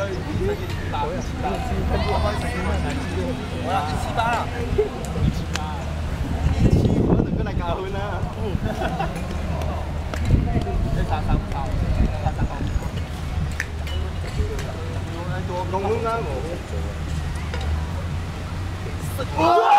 我啦，七八啦，可能佢嚟教佢啦。你三三三，三三三。用佢啱我。哇！